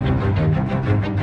Música